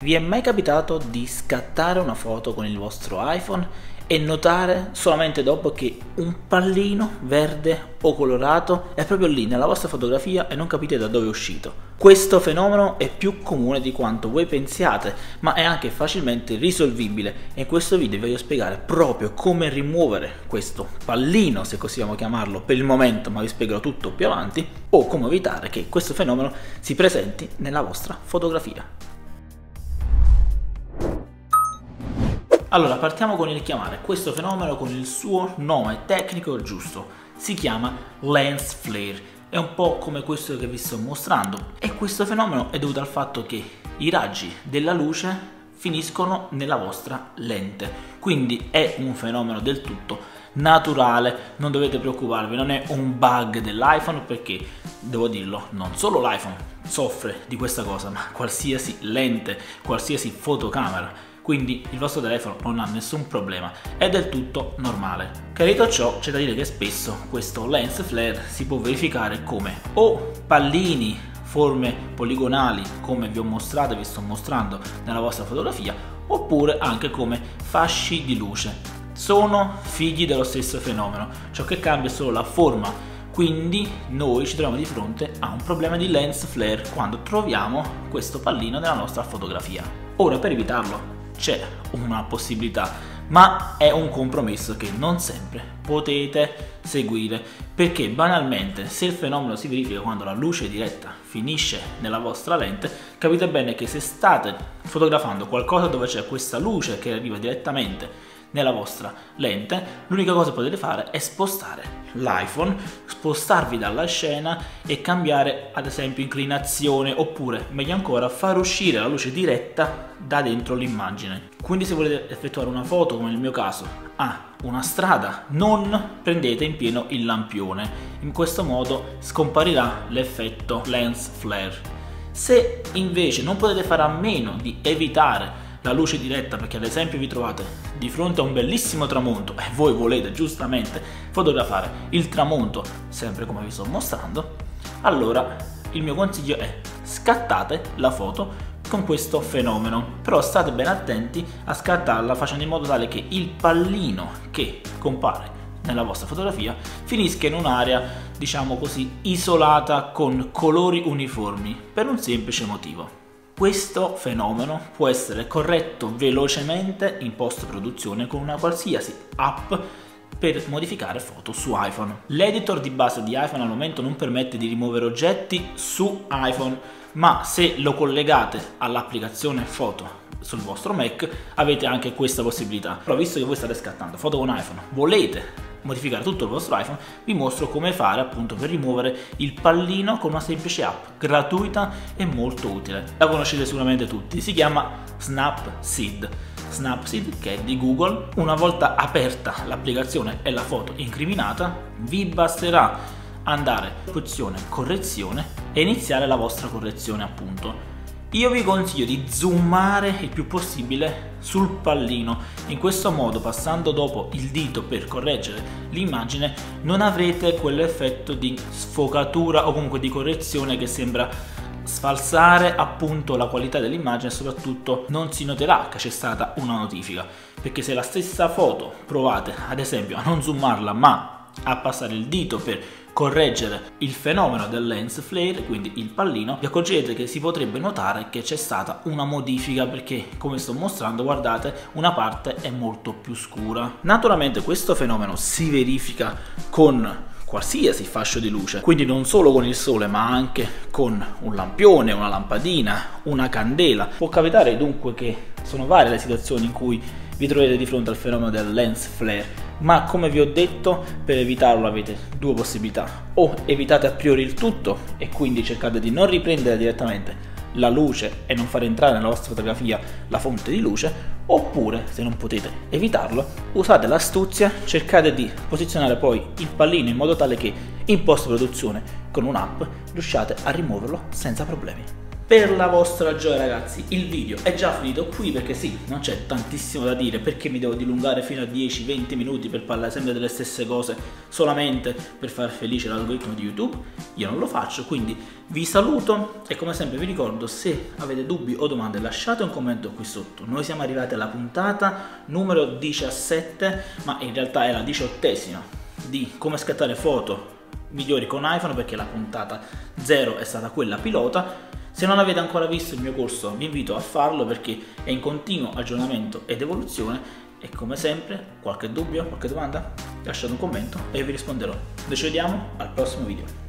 Vi è mai capitato di scattare una foto con il vostro iPhone e notare solamente dopo che un pallino verde o colorato è proprio lì nella vostra fotografia e non capite da dove è uscito? Questo fenomeno è più comune di quanto voi pensiate, ma è anche facilmente risolvibile e in questo video vi voglio spiegare proprio come rimuovere questo pallino, se così vogliamo chiamarlo, per il momento, ma vi spiegherò tutto più avanti, o come evitare che questo fenomeno si presenti nella vostra fotografia. Allora, partiamo con il chiamare questo fenomeno con il suo nome tecnico giusto. Si chiama lens flare. È un po' come questo che vi sto mostrando e questo fenomeno è dovuto al fatto che i raggi della luce finiscono nella vostra lente. Quindi è un fenomeno del tutto naturale, non dovete preoccuparvi, non è un bug dell'iPhone perché devo dirlo, non solo l'iPhone soffre di questa cosa, ma qualsiasi lente, qualsiasi fotocamera quindi il vostro telefono non ha nessun problema, è del tutto normale. Chiarito ciò, c'è da dire che spesso questo lens flare si può verificare come o pallini, forme poligonali come vi ho mostrato e vi sto mostrando nella vostra fotografia, oppure anche come fasci di luce. Sono figli dello stesso fenomeno, ciò che cambia è solo la forma quindi noi ci troviamo di fronte a un problema di lens flare quando troviamo questo pallino nella nostra fotografia. Ora per evitarlo c'è una possibilità, ma è un compromesso che non sempre potete seguire perché banalmente se il fenomeno si verifica quando la luce diretta finisce nella vostra lente, capite bene che se state fotografando qualcosa dove c'è questa luce che arriva direttamente nella vostra lente, l'unica cosa che potete fare è spostare l'iPhone, spostarvi dalla scena e cambiare ad esempio inclinazione oppure meglio ancora far uscire la luce diretta da dentro l'immagine. Quindi se volete effettuare una foto come nel mio caso a una strada non prendete in pieno il lampione, in questo modo scomparirà l'effetto lens flare. Se invece non potete fare a meno di evitare la luce diretta perché ad esempio vi trovate di fronte a un bellissimo tramonto e voi volete giustamente fotografare il tramonto sempre come vi sto mostrando, allora il mio consiglio è scattate la foto con questo fenomeno. Però state ben attenti a scattarla facendo in modo tale che il pallino che compare nella vostra fotografia finisca in un'area diciamo così isolata con colori uniformi per un semplice motivo questo fenomeno può essere corretto velocemente in post produzione con una qualsiasi app per modificare foto su iPhone. L'editor di base di iPhone al momento non permette di rimuovere oggetti su iPhone, ma se lo collegate all'applicazione foto sul vostro Mac avete anche questa possibilità. Però visto che voi state scattando foto con iPhone, volete modificare tutto il vostro iPhone, vi mostro come fare appunto per rimuovere il pallino con una semplice app gratuita e molto utile. La conoscete sicuramente tutti, si chiama Snapseed. Snapseed che è di Google. Una volta aperta l'applicazione e la foto incriminata, vi basterà andare in posizione correzione e iniziare la vostra correzione appunto io vi consiglio di zoomare il più possibile sul pallino, in questo modo passando dopo il dito per correggere l'immagine non avrete quell'effetto di sfocatura o comunque di correzione che sembra sfalsare appunto la qualità dell'immagine e soprattutto non si noterà che c'è stata una notifica. Perché se la stessa foto provate ad esempio a non zoomarla ma a passare il dito per correggere il fenomeno del lens flare, quindi il pallino, vi accorgerete che si potrebbe notare che c'è stata una modifica perché come sto mostrando guardate una parte è molto più scura. Naturalmente questo fenomeno si verifica con qualsiasi fascio di luce, quindi non solo con il sole ma anche con un lampione, una lampadina, una candela. Può capitare dunque che sono varie le situazioni in cui vi troverete di fronte al fenomeno del lens flare ma come vi ho detto per evitarlo avete due possibilità. O evitate a priori il tutto e quindi cercate di non riprendere direttamente la luce e non far entrare nella vostra fotografia la fonte di luce oppure se non potete evitarlo usate l'astuzia cercate di posizionare poi il pallino in modo tale che in post produzione con un'app riusciate a rimuoverlo senza problemi per la vostra gioia ragazzi. Il video è già finito qui perché sì non c'è tantissimo da dire. Perché mi devo dilungare fino a 10-20 minuti per parlare sempre delle stesse cose solamente per far felice l'algoritmo di YouTube? Io non lo faccio quindi vi saluto e come sempre vi ricordo se avete dubbi o domande lasciate un commento qui sotto. Noi siamo arrivati alla puntata numero 17 ma in realtà è la diciottesima di come scattare foto migliori con iPhone perché la puntata 0 è stata quella pilota se non avete ancora visto il mio corso vi invito a farlo perché è in continuo aggiornamento ed evoluzione e come sempre qualche dubbio, qualche domanda lasciate un commento e vi risponderò. Ci vediamo al prossimo video.